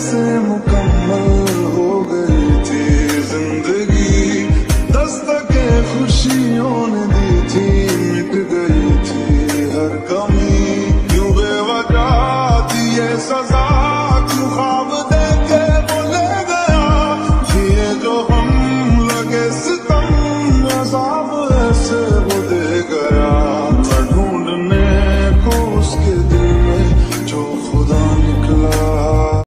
से मुकम्मल हो गई थी ज़िंदगी। दस्तक खुशियों